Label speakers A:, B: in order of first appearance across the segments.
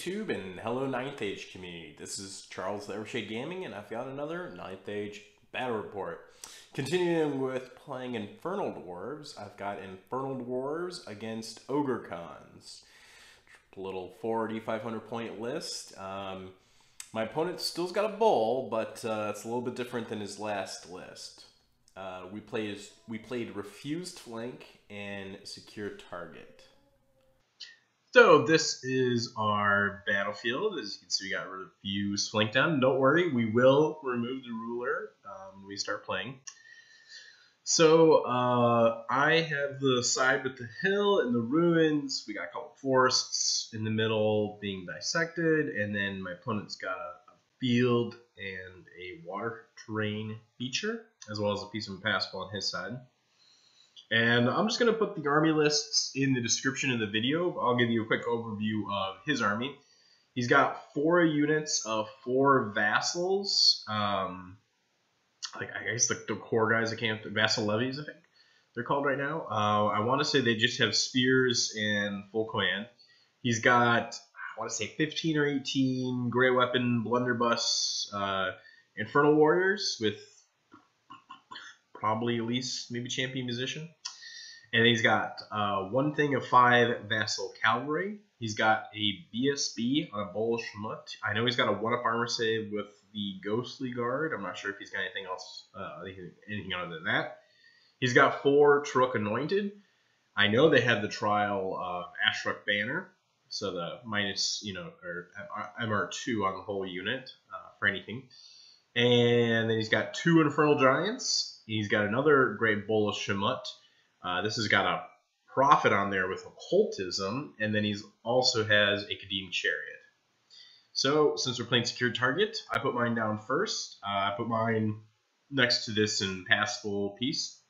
A: YouTube and hello Ninth Age community. This is Charles Evershade Gaming and I've got another Ninth Age battle report. Continuing with playing Infernal Dwarves, I've got Infernal Dwarves against Ogre Khans. Little 4D 500 point list. Um, my opponent still's got a bull, but uh, it's a little bit different than his last list. Uh, we played we played Refused Flank and Secure Target.
B: So this is our battlefield. As you can see, we got a few Flank down. Don't worry, we will remove the ruler um, when we start playing. So uh, I have the side with the hill and the ruins. We got a couple forests in the middle being dissected, and then my opponent's got a, a field and a water terrain feature, as well as a piece of impassable on his side. And I'm just going to put the army lists in the description of the video. I'll give you a quick overview of his army. He's got four units of four vassals. Um, like I guess the, the core guys, I can't vassal levies, I think they're called right now. Uh, I want to say they just have spears and full command. He's got I want to say 15 or 18 great weapon blunderbuss uh, infernal warriors with probably at least maybe champion musician. And he's got uh, one thing of five vassal cavalry. He's got a BSB on a Bull Shamut. I know he's got a one up armor save with the Ghostly Guard. I'm not sure if he's got anything else, uh, anything other than that. He's got four Taurukh Anointed. I know they have the trial uh, Ashuruk Banner, so the minus, you know, or MR2 on the whole unit uh, for anything. And then he's got two Infernal Giants. He's got another Great Bull of Shamut. Uh, this has got a Prophet on there with Occultism, and then he's also has a Kadim Chariot. So since we're playing Secure Target, I put mine down first. Uh, I put mine next to this impassable piece.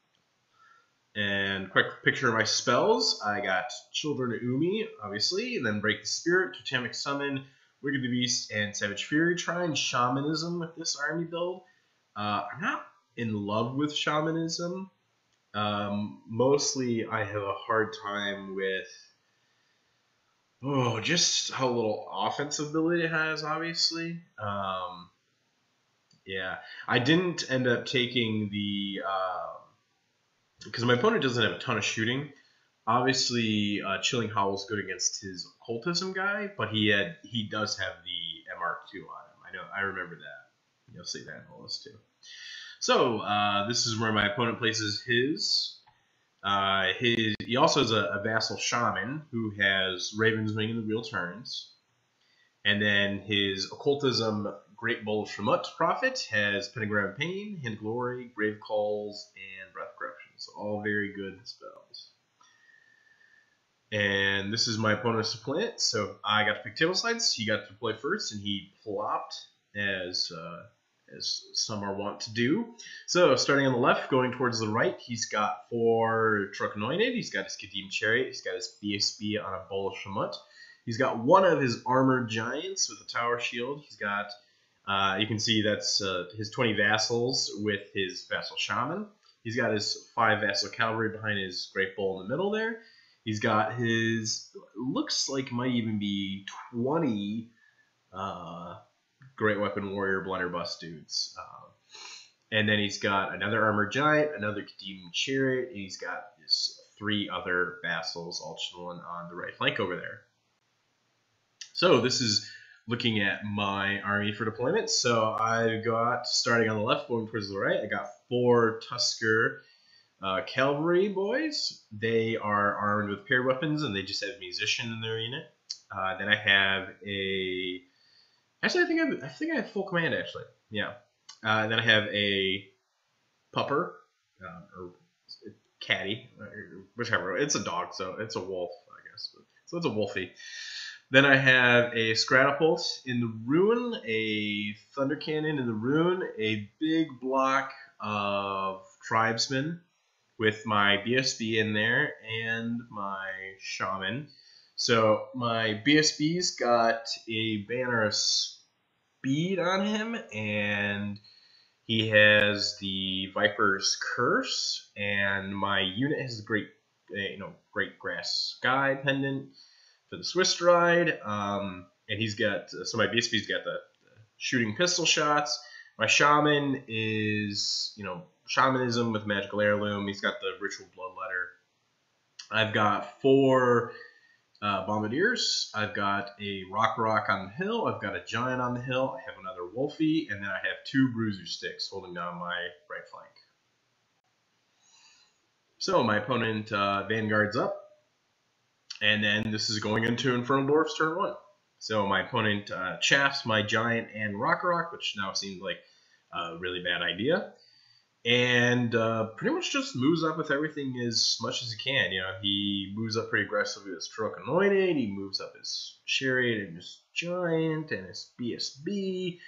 B: And quick picture of my spells. I got Children of Umi, obviously, and then Break the Spirit, Totemic Summon, Wicked the Beast, and Savage Fury. Trying Shamanism with this army build. Uh, I'm not in love with Shamanism. Um, mostly, I have a hard time with oh, just how little offensive ability it has. Obviously, um, yeah, I didn't end up taking the because um, my opponent doesn't have a ton of shooting. Obviously, uh, Chilling Howl is good against his occultism guy, but he had he does have the MR2 on him. I know, I remember that. You'll see that in the list too. So uh, this is where my opponent places his. Uh, his he also has a, a, vassal shaman who has Raven's Wing in the Wheel turns, and then his occultism Great Bull Shamut Prophet has Pentagram Pain, Hint Glory, Grave Calls, and Breath Corruption. So all very good spells. And this is my opponent's plant, so I got to pick table sides. He got to play first, and he plopped as uh, as some are wont to do. So, starting on the left, going towards the right, he's got four Taurukh he's got his Kadim Chariot, he's got his BSB on a Bull of Shamut. He's got one of his Armored Giants with a Tower Shield. He's got, uh, you can see that's uh, his 20 Vassals with his Vassal Shaman. He's got his five Vassal Cavalry behind his Great Bowl in the middle there. He's got his, looks like might even be 20 uh, Great Weapon Warrior Blunderbuss dudes. Um, and then he's got another Armored Giant, another Kadim Chariot, and he's got his three other vassals all chilling on the right flank over there. So this is looking at my army for deployment. So I've got, starting on the left, going towards the right, I got four Tusker uh, cavalry boys. They are armed with paired weapons, and they just have musician in their unit. Uh, then I have a Actually, I think I, have, I think I have full command. Actually, yeah. Uh, and then I have a pupper um, or caddy, whichever. It's a dog, so it's a wolf, I guess. So it's a wolfie. Then I have a Scratapult in the ruin, a Thunder Cannon in the ruin, a big block of Tribesmen with my BSB in there, and my Shaman. So my BSB's got a banner of speed on him, and he has the Viper's Curse, and my unit has a great, uh, you know, great grass sky pendant for the Swiss ride. Um, and he's got so my BSB's got the, the shooting pistol shots. My shaman is you know shamanism with magical heirloom. He's got the ritual bloodletter. I've got four uh, bombardiers. I've got a Rock Auroch on the hill. I've got a giant on the hill. I have another wolfie, and then I have two bruiser sticks holding down my right flank. So my opponent uh, vanguards up, and then this is going into Infernal Dwarfs turn one. So my opponent uh, chaffs my giant and Rock Auroch, which now seems like a really bad idea and uh, pretty much just moves up with everything as much as he can. You know, he moves up pretty aggressively with Stroke Anointed. He moves up his Chariot and his Giant and his BSB.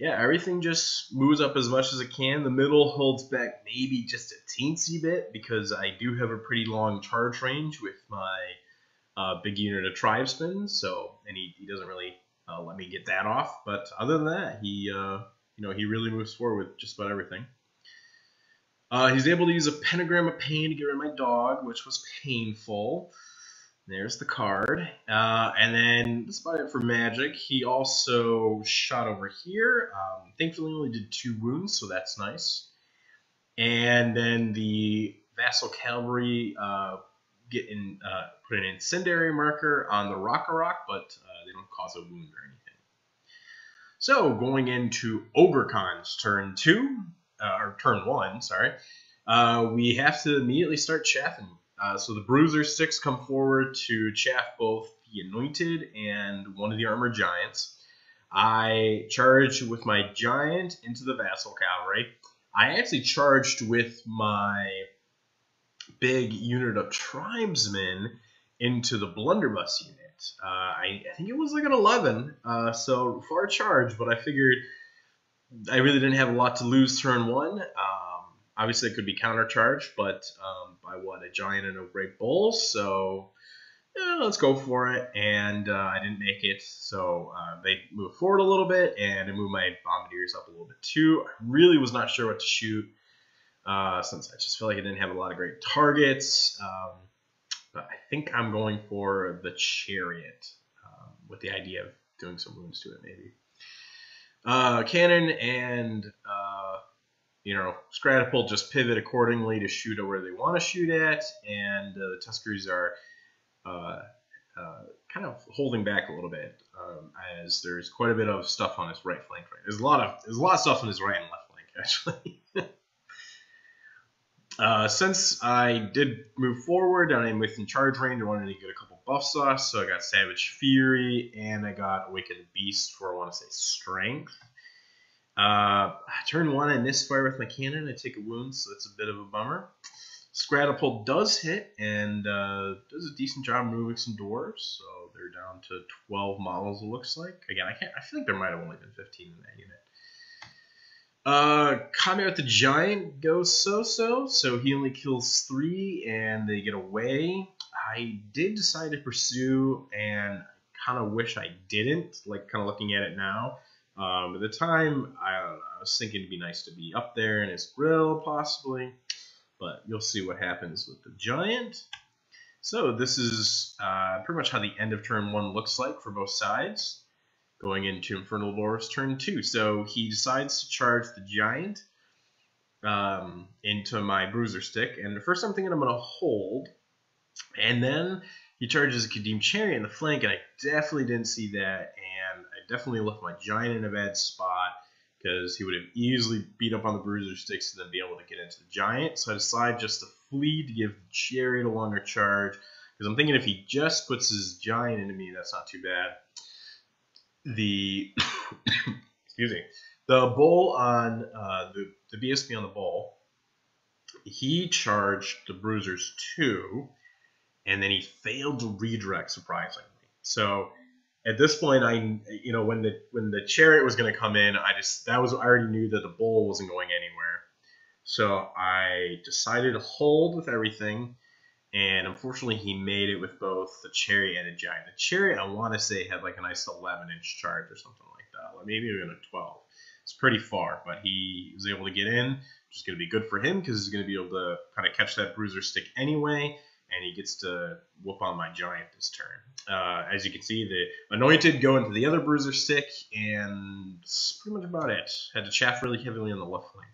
B: Yeah, everything just moves up as much as it can. The middle holds back maybe just a teensy bit because I do have a pretty long charge range with my uh, big unit of Tribesmen. So, and he, he doesn't really uh, let me get that off. But other than that, he uh, you know he really moves forward with just about everything. Uh, he's able to use a pentagram of pain to get rid of my dog, which was painful. There's the card. Uh, and then that's about it for magic. He also shot over here. Um, thankfully, only did two wounds, so that's nice. And then the Vassal Cavalry uh, get in, uh, put an incendiary marker on the Rock Auroch, but uh, they don't cause a wound or anything. So going into Ogre Khan's turn two uh, or turn one, sorry, uh, we have to immediately start chaffing. Uh, so the Bruiser six come forward to chaff both the Anointed and one of the Armored Giants. I charge with my Giant into the Vassal Cavalry. I actually charged with my big unit of Tribesmen into the Blunderbuss unit. Uh, I, I, think it was like an 11, uh, so far charge, but I figured I really didn't have a lot to lose turn one. Um, obviously, it could be countercharged, but um, I won a giant and a great bull, so yeah, let's go for it. And uh, I didn't make it, so uh, they moved forward a little bit, and I moved my bombardiers up a little bit too. I really was not sure what to shoot, uh, since I just feel like I didn't have a lot of great targets. Um, but I think I'm going for the chariot, um, with the idea of doing some wounds to it, maybe. Uh, Cannon and uh, you know Scratapult just pivot accordingly to shoot at where they want to shoot at, and uh, the Tuskers are uh, uh, kind of holding back a little bit um, as there's quite a bit of stuff on his right flank. Right, there's a lot of there's a lot of stuff on his right and left flank actually. Uh, since I did move forward and I'm within charge range, I wanted to get a couple buffs off, so I got Savage Fury and I got Awakened Beast for I want to say Strength. Uh, turn one, I misfire with my cannon. I take a wound, so that's a bit of a bummer. Scratapult does hit and uh, does a decent job moving some dwarves, so they're down to 12 models. It looks like. Again, I can't. I feel like there might have only been 15 in that unit. Uh, with the giant goes so-so, so he only kills three, and they get away. I did decide to pursue, and I kind of wish I didn't. Like, kind of looking at it now. Um, at the time, I, don't know, I was thinking it'd be nice to be up there in his grill, possibly. But you'll see what happens with the giant. So this is uh, pretty much how the end of turn one looks like for both sides going into Infernal Dwarf's turn two. So he decides to charge the giant um, into my bruiser stick, and first I'm thinking I'm going to hold, and then he charges a Kadim Chariot in the flank, and I definitely didn't see that, and I definitely left my giant in a bad spot because he would have easily beat up on the bruiser sticks and then be able to get into the giant. So I decide just to flee to give the chariot a longer charge because I'm thinking if he just puts his giant into me, that's not too bad the excuse me the bull on uh, the the BSB on the bull. He charged the bruisers two, and then he failed to redirect surprisingly. So at this point, I you know when the when the chariot was going to come in, I just that was I already knew that the bull wasn't going anywhere. So I decided to hold with everything and unfortunately he made it with both the chariot and the giant. The chariot, I want to say, had like a nice 11 inch charge or something like that, like maybe even a 12. It's pretty far, but he was able to get in, which is going to be good for him because he's going to be able to kind of catch that bruiser stick anyway, and he gets to whoop on my giant this turn. Uh, as you can see, the anointed go into the other bruiser stick, and that's pretty much about it. Had to chaff really heavily on the left flank.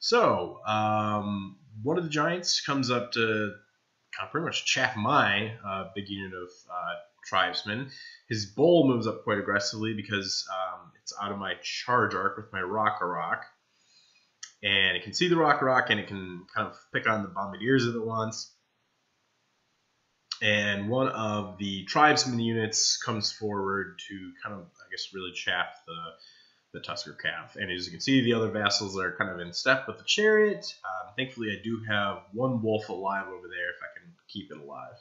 B: So, um, one of the giants comes up to pretty much chaff my uh, big unit of uh, tribesmen. His bull moves up quite aggressively because um, it's out of my charge arc with my Rock Auroch. And it can see the Rock Auroch and it can kind of pick on the bombardiers if it wants. And one of the tribesmen units comes forward to kind of, I guess, really chaff the the Tusker Calf. And as you can see, the other vassals are kind of in step with the chariot. Um, thankfully, I do have one wolf alive over there if I can keep it alive.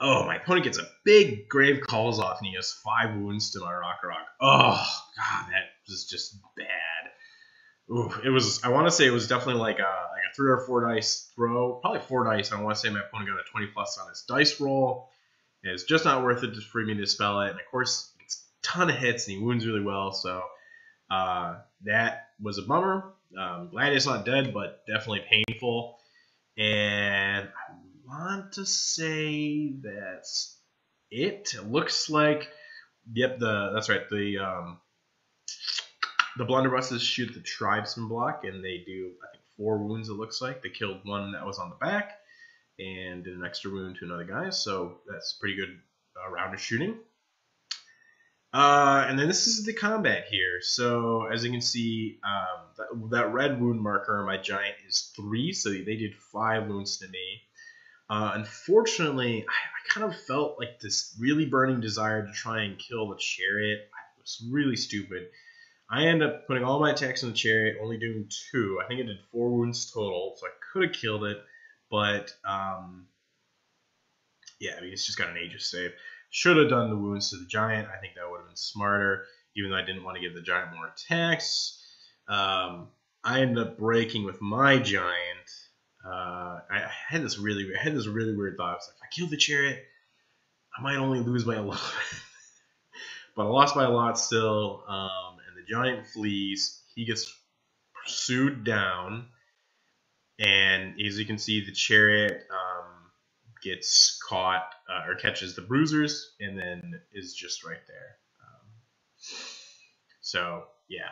B: Oh, my opponent gets a big grave calls off and he has five wounds to my Rock Auroch. Oh, God, that was just bad. Ooh, it was. I want to say it was definitely like a like a three or four dice throw, probably four dice. I want to say my opponent got a twenty plus on his dice roll. It's just not worth it for me to spell it. And of course, ton of hits and he wounds really well. So uh, that was a bummer. Um, glad he's not dead, but definitely painful. And I want to say that's it. It looks like, yep, the that's right. The um, the blunderbusses shoot the tribesman block, and they do I think four wounds. It looks like they killed one that was on the back, and did an extra wound to another guy. So that's pretty good uh, round of shooting. Uh, and then this is the combat here. So as you can see, um, that, that, red wound marker on my giant is three, so they did five wounds to me. Uh, unfortunately, I, I, kind of felt like this really burning desire to try and kill the chariot. It was really stupid. I ended up putting all my attacks on the chariot, only doing two. I think it did four wounds total, so I could have killed it, but um, yeah, I mean, it's just got an Aegis save. Should have done the wounds to the giant. I think that would have been smarter, even though I didn't want to give the giant more attacks. Um, I ended up breaking with my giant. Uh, I, had this really, I had this really weird thought. I was like, if I kill the chariot, I might only lose by a lot. but I lost by a lot still. Um, and the giant flees. He gets pursued down, and as you can see, the chariot. Um, gets caught uh, or catches the bruisers and then is just right there. Um, so yeah.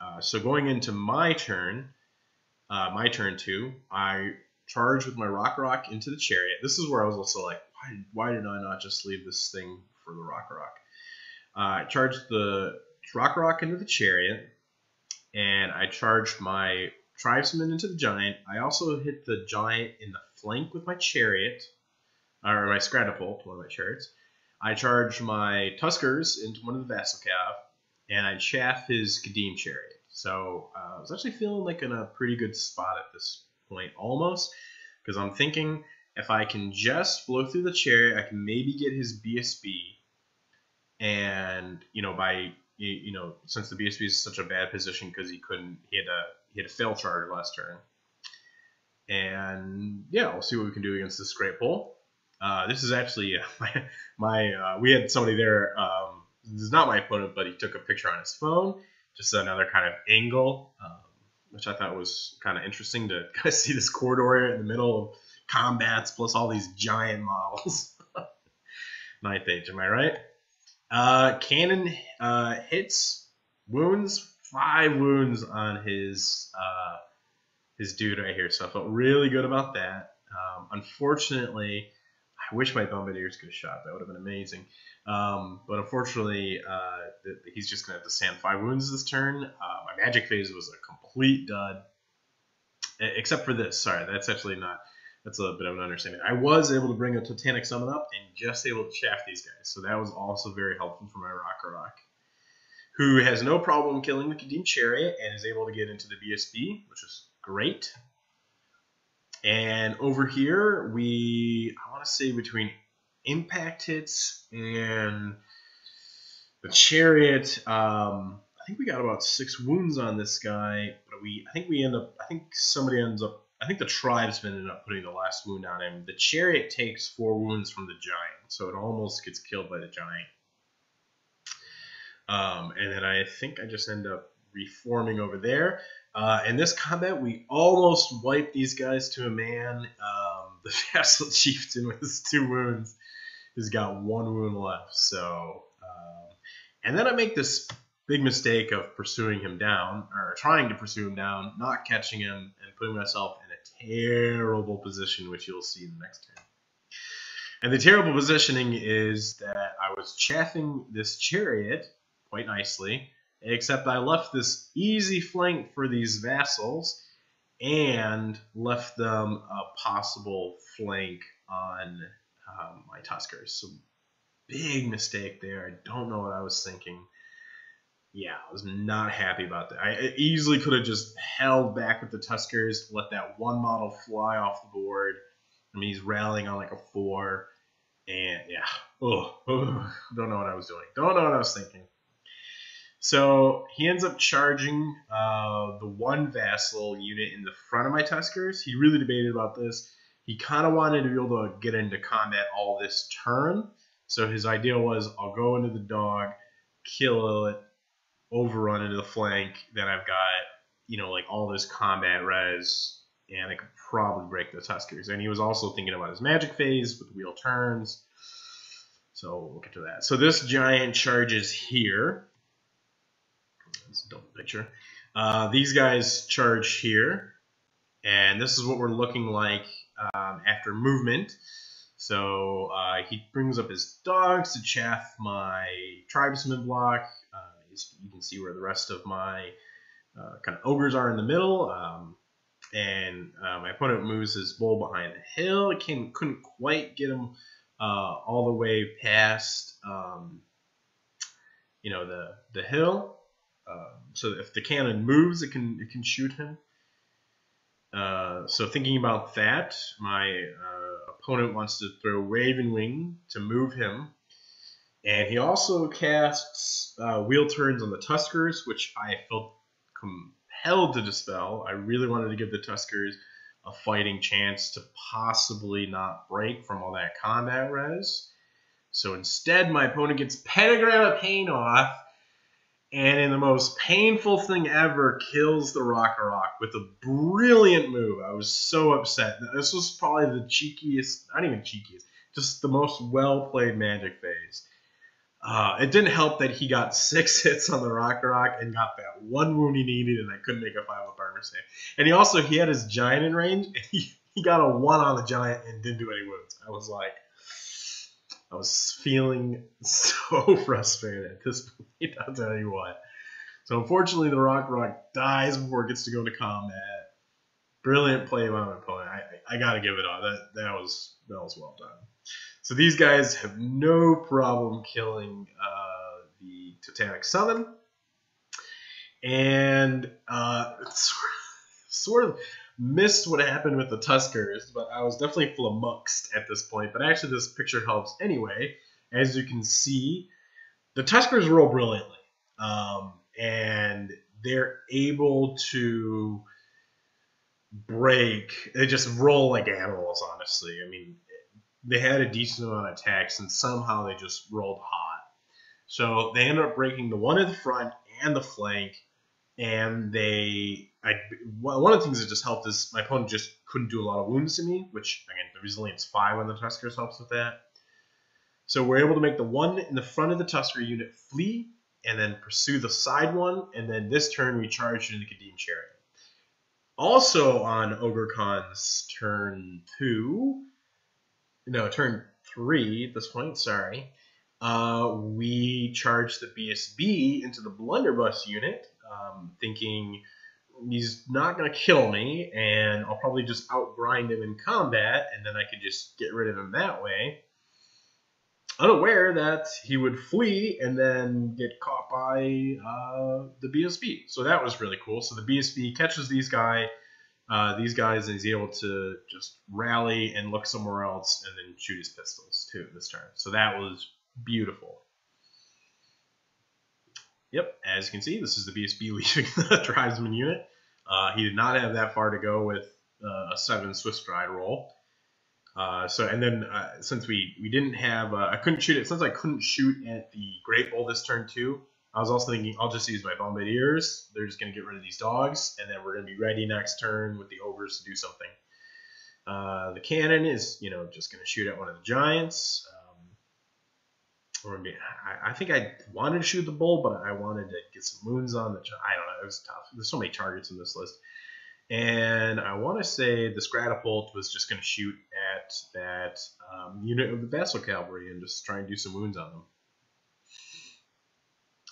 B: Uh, so going into my turn, uh, my turn two, I charge with my Rock Auroch into the chariot. This is where I was also like, why, why did I not just leave this thing for the Rock Auroch? Uh, I charged the Rock Auroch into the chariot, and I charged my tribesman into the giant. I also hit the giant in the flank with my chariot, or my scratapult, one of my chariots. I charge my Tuskers into one of the Vassal Cav, and I chaff his Kadim chariot. So uh, I was actually feeling like in a pretty good spot at this point, almost, because I'm thinking if I can just blow through the chariot, I can maybe get his BSB, and you know by you know since the BSB is such a bad position because he couldn't he had a had a fail charge last turn, and yeah, we'll see what we can do against this great bull. Uh, this is actually my, my uh, we had somebody there. Um, this is not my opponent, but he took a picture on his phone, just another kind of angle, um, which I thought was kind of interesting to kind of see this corridor in the middle of combats plus all these giant models. Ninth age, am I right? Uh, cannon uh, hits, wounds, five wounds on his uh, his dude right here. So I felt really good about that. Um, unfortunately, I wish my bombardiers could have shot. That would have been amazing. Um, but unfortunately, uh, he's just going to have to stand five wounds this turn. Uh, my magic phase was a complete dud. Except for this. Sorry, that's actually not. That's a bit of an understanding. I was able to bring a Totemic Summon up and just able to chaff these guys. So that was also very helpful for my Rock Auroch. Who has no problem killing the Kadim Chariot and is able to get into the BSB, which is great. And over here, we, I want to say between impact hits and the chariot, um, I think we got about six wounds on this guy, but we, I think we end up, I think somebody ends up, I think the tribesman ended up putting the last wound on him. The chariot takes four wounds from the giant, so it almost gets killed by the giant. Um, and then I think I just end up reforming over there. Uh, in this combat, we almost wiped these guys to a man, um, the Vassal Chieftain with his two wounds has got one wound left. So, um, and then I make this big mistake of pursuing him down or trying to pursue him down, not catching him, and putting myself in a terrible position, which you'll see in the next turn. And the terrible positioning is that I was chaffing this chariot quite nicely, except I left this easy flank for these vassals and left them a possible flank on um, my Tuskers. So big mistake there. I don't know what I was thinking. Yeah, I was not happy about that. I easily could have just held back with the Tuskers, let that one model fly off the board. I mean, he's rallying on like a four. And yeah, oh, don't know what I was doing. Don't know what I was thinking. So he ends up charging uh, the one vassal unit in the front of my Tuskers. He really debated about this. He kind of wanted to be able to get into combat all this turn. So his idea was I'll go into the dog, kill it, overrun into the flank. Then I've got, you know, like all this combat res, and I could probably break the Tuskers. And he was also thinking about his magic phase with wheel turns. So we'll get to that. So this giant charges here it's a double picture. Uh, these guys charge here, and this is what we're looking like um, after movement. So uh, he brings up his dogs to chaff my tribesman block. Uh, you can see where the rest of my uh, kind of ogres are in the middle. Um, and my opponent moves his bull behind the hill. It couldn't quite get him uh, all the way past, um, you know, the the hill. Um, so if the cannon moves, it can it can shoot him. Uh, so thinking about that, my uh, opponent wants to throw Raven Wing to move him, and he also casts uh, Wheel Turns on the Tuskers, which I felt compelled to dispel. I really wanted to give the Tuskers a fighting chance to possibly not break from all that combat res. So instead, my opponent gets Pentagram of Pain off and in the most painful thing ever, kills the Rock Auroch with a brilliant move. I was so upset. This was probably the cheekiest, not even cheekiest, just the most well played Magic phase. Uh, it didn't help that he got six hits on the Rock Auroch and got that one wound he needed, and I couldn't make a five up armor save. And he also he had his giant in range, and he, he got a one on the giant and didn't do any wounds. I was like, I was feeling so frustrated at this point. I'll tell you what. So unfortunately, the Rock Auroch dies before it gets to go into combat. Brilliant play by my opponent. I, I, I got to give it on. That that was that was well done. So these guys have no problem killing uh, the Totemic Summon, and uh, it's sort of missed what happened with the Tuskers, but I was definitely flummoxed at this point. But actually, this picture helps anyway. As you can see, the Tuskers roll brilliantly, um, and they're able to break. They just roll like animals, honestly. I mean, they had a decent amount of attacks, and somehow they just rolled hot. So they ended up breaking the one in the front and the flank, and they I one of the things that just helped is my opponent just couldn't do a lot of wounds to me, which again the resilience five on the Tuskers helps with that. So we're able to make the one in the front of the Tusker unit flee and then pursue the side one, and then this turn we charge into Kadim Chariot. Also on Ogre Khan's turn two, no, turn three at this point, sorry, uh, we charge the BSB into the Blunderbuss unit, um, thinking he's not going to kill me, and I'll probably just outgrind him in combat, and then I could just get rid of him that way. Unaware that he would flee and then get caught by uh, the BSB. So that was really cool. So the BSB catches these guy, uh, these guys, and he's able to just rally and look somewhere else, and then shoot his pistols too this turn. So that was beautiful. Yep, as you can see, this is the BSB leaving the tribesman unit. Uh, he did not have that far to go with uh, a seven Swift Stride roll. Uh, so and then uh, since we we didn't have uh, I couldn't shoot it since I couldn't shoot at the Great Bull this turn too. I was also thinking I'll just use my Bombardiers. They're just gonna get rid of these dogs, and then we're gonna be ready next turn with the ogres to do something. The cannon is, you know, just going to shoot at one of the giants. Um, or maybe, I, I, think I wanted to shoot the bull, but I wanted to get some moons on the. I don't know. It was tough. There's so many targets in this list. And I want to say the Scratapult was just going to shoot at that um, unit of the Vassal Cavalry and just try and do some wounds on them.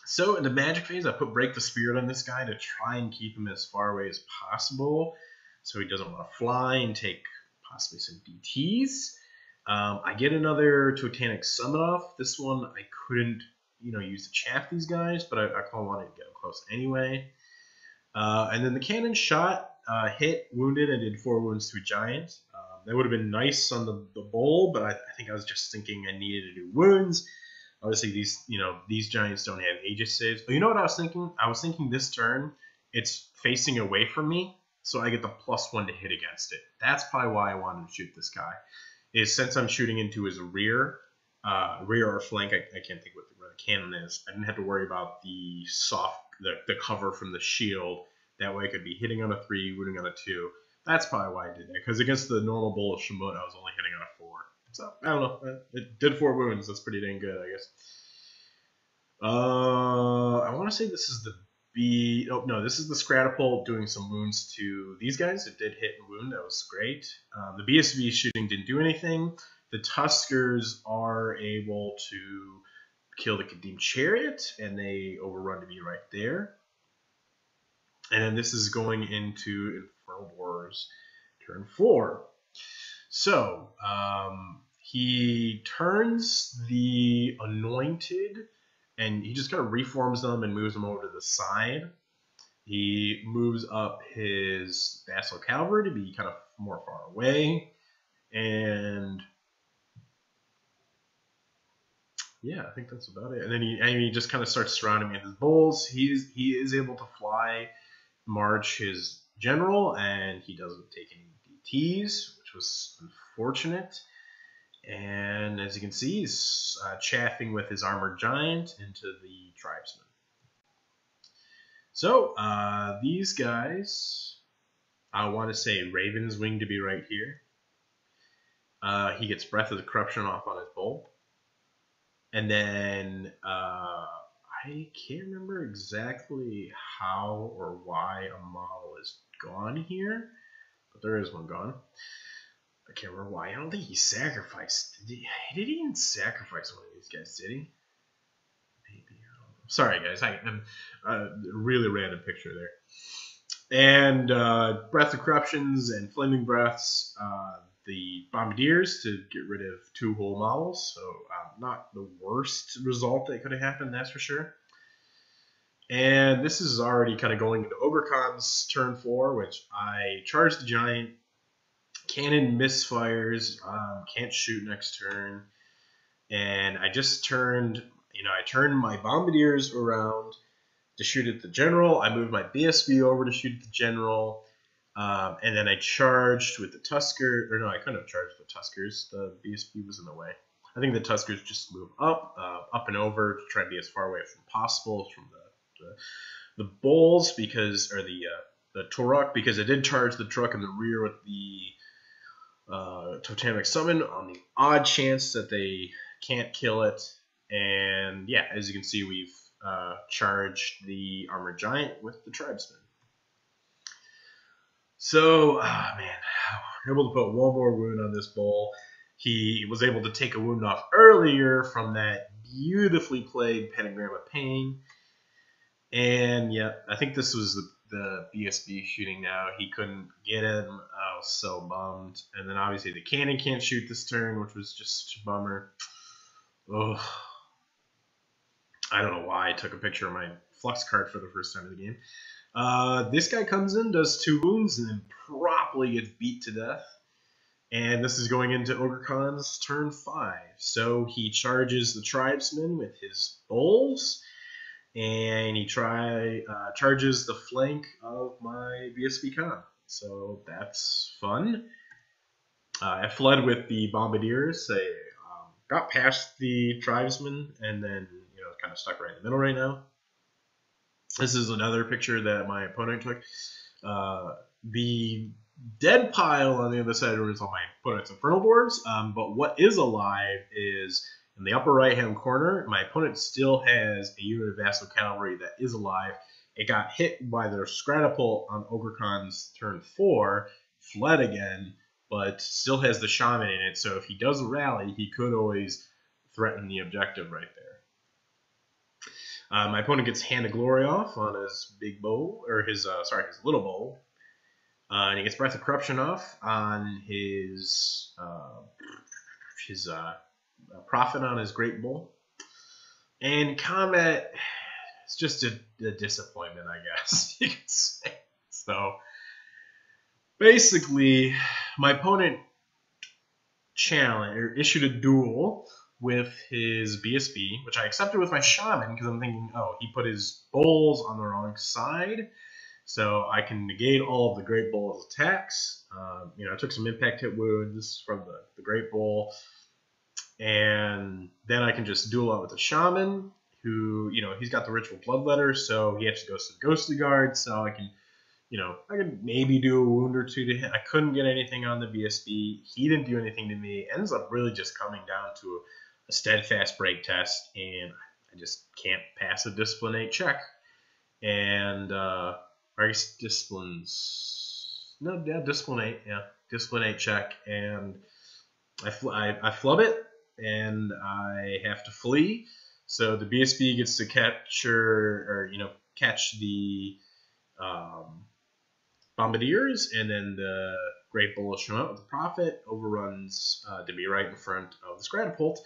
B: So in the magic phase, I put Break the Spirit on this guy to try and keep him as far away as possible so he doesn't want to fly and take possibly some DTs. Um, I get another Totemic Summon off. This one I couldn't, you know, use to chaff these guys, but I, I kind of wanted to get them close anyway. Uh, and then the cannon shot uh, hit, wounded, and did four wounds to a giant. Um, that would have been nice on the, the bowl, but I, I, think I was just thinking I needed to do wounds. Obviously, these you know these giants don't have Aegis saves. But you know what I was thinking? I was thinking this turn it's facing away from me, so I get the plus one to hit against it. That's probably why I wanted to shoot this guy. Is since I'm shooting into his rear, uh, rear or flank, I, I can't think what the, where the cannon is. I didn't have to worry about the soft the, the cover from the shield that way I could be hitting on a three, wounding on a two. That's probably why I did that. Because against the normal bull of Shamut, I was only hitting on a four. So I don't know. It did four wounds. That's pretty dang good, I guess. Uh, I want to say this is the B. Oh no, this is the Scratapult doing some wounds to these guys. It did hit and wound. That was great. Um, the BSB shooting didn't do anything. The Tuskers are able to kill the Kadim Chariot, and they overrun to be right there. And then this is going into Infernal Wars turn four. So um, he turns the Anointed and he just kind of reforms them and moves them over to the side. He moves up his Vassal Cavalry to be kind of more far away. And yeah, I think that's about it. And then he, he just kind of starts surrounding me with his bulls. He's he is able to fly March his general, and he doesn't take any DTs, which was unfortunate. And as you can see, he's uh, chaffing with his armored giant into the tribesmen. So uh, these guys, I want to say Raven's Wing to be right here. Uh, he gets Breath of the Corruption off on his bull. And then uh, I can't remember exactly how or why a model is gone here, but there is one gone. I can't remember why. I don't think he sacrificed. Did he, did he even sacrifice one of these guys? Did he? Maybe. Sorry, guys. I am a uh, really random picture there. And uh, Breath of Corruptions and Flaming Breaths. Uh, the Bombardiers to get rid of two whole models. So uh, not the worst result that could have happened, that's for sure. And this is already kind of going into Ogre turn four, which I charge the giant. Cannon misfires, um, can't shoot next turn. And I just turned, you know, I turned my Bombardiers around to shoot at the general. I moved my BSB over to shoot at the general. Um, and then I charged with the Tusker, or no, I couldn't have charged the Tuskers. The BSB was in the way. I think the Tuskers just move up, uh, up and over to try to be as far away from possible from the the, the Bulls because, or the uh, the Taurukh because I did charge the truck in the rear with the uh, Totemic Summon on the odd chance that they can't kill it. And yeah, as you can see, we've uh, charged the Armored Giant with the Tribesman. So, oh man, able to put one more wound on this bull. He was able to take a wound off earlier from that beautifully played pentagram of pain. And yeah, I think this was the, the BSB shooting now. He couldn't get him. I was so bummed. And then obviously the cannon can't shoot this turn, which was just such a bummer. Oh, I don't know why I took a picture of my flux card for the first time in the game. Uh, this guy comes in, does two wounds, and then promptly gets beat to death. And this is going into Ogre Khan's turn five. So he charges the tribesmen with his bowls, and he try uh, charges the flank of my BSB Khan. So that's fun. Uh, I fled with the bombardiers. I um, got past the tribesmen, and then you know kind of stuck right in the middle right now. This is another picture that my opponent took. Uh, the dead pile on the other side is all my opponent's Infernal Dwarves. Um, but what is alive is in the upper right hand corner, my opponent still has a unit of Vassal Cavalry that is alive. It got hit by their Scratapult on Ogre Khan's turn four, fled again, but still has the Shaman in it. So if he does rally, he could always threaten the objective right there. Uh, my opponent gets Hand of Glory off on his big bowl, or his, uh, sorry, his little bowl. Uh, and he gets Breath of Corruption off on his, uh, his Prophet on his Great Bull. And combat, it's just a, a disappointment, I guess you could say. So, basically, my opponent challenge or issued a duel with his BSB, which I accepted with my shaman because I'm thinking, oh, he put his bowls on the wrong side, so I can negate all of the Great Bull's attacks. Uh, you know, I took some impact hit wounds from the, the Great Bull, and then I can just duel out with the shaman, who, you know, he's got the Ritual Bloodletter, so he actually goes to the Ghostly Guard, so I can you know, I could maybe do a wound or two to him. I couldn't get anything on the BSB. He didn't do anything to me. Ends up really just coming down to a steadfast break test, and I just can't pass a discipline eight check. And uh, I guess disciplines no, yeah, discipline eight, yeah, discipline eight check, and I fl- I, I flub it, and I have to flee. So the BSB gets to capture or you know catch the um, bombardiers, and then the Great Bull up with the Prophet, overruns uh, to be right in front of the Scratapult,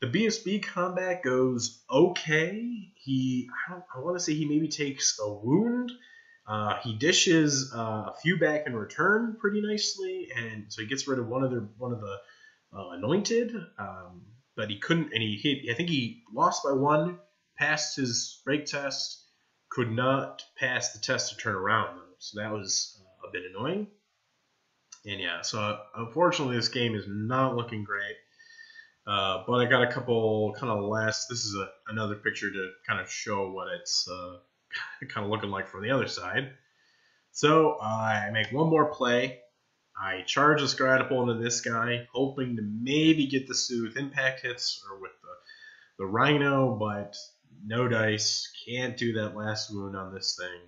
B: the BSB combat goes okay. He, I, I want to say he maybe takes a wound. Uh, he dishes uh, a few back in return pretty nicely, and so he gets rid of one of the one of the uh, anointed. Um, but he couldn't, and he hit. I think he lost by one, passed his break test, could not pass the test to turn around though. So that was uh, a bit annoying. And yeah, so unfortunately, this game is not looking great. Uh, but I got a couple kind of last. This is a, another picture to kind of show what it's uh, kind of looking like from the other side. So uh, I make one more play. I charge the Scratapult into this guy, hoping to maybe get the Soothe impact hits or with the, the Rhino, but no dice. Can't do that last wound on this thing.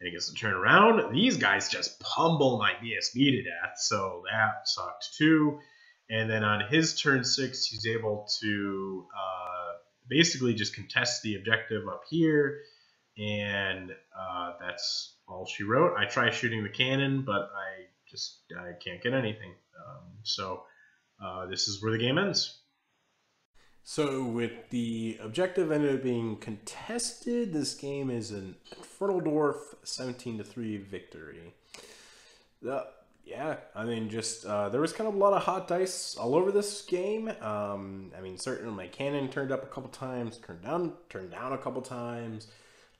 B: And he gets to turn around. These guys just pummel my BSB to death, so that sucked too. And then on his turn six, he's able to uh, basically just contest the objective up here. And uh, that's all she wrote. I try shooting the cannon, but I just I can't get anything. Um, so uh, this is where the game ends.
A: So with the objective ended up being contested, this game is an Infernal Dwarf 17 to 3 victory. The yeah, I mean, just uh, there was kind of a lot of hot dice all over this game. Um, I mean, certainly my cannon turned up a couple times, turned down, turned down a couple times.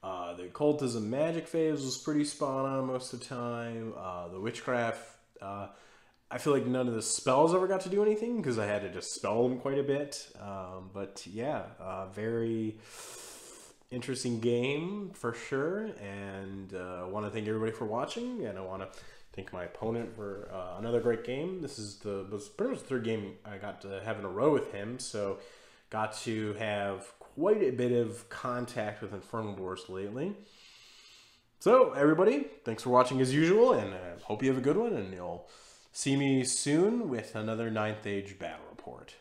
A: Uh, the occultism magic phase was pretty spot on most of the time. Uh, the witchcraft, uh, I feel like none of the spells ever got to do anything because I had to spell them quite a bit. Um, but yeah, uh, very interesting game for sure. And uh, I want to thank everybody for watching, and I want to thank my opponent for uh, another great game. This is the was pretty much the third game I got to have in a row with him, so got to have quite a bit of contact with Infernal Dwarfs lately. So everybody, thanks for watching as usual, and I uh, hope you have a good one, and you'll see me soon with another Ninth Age Battle Report.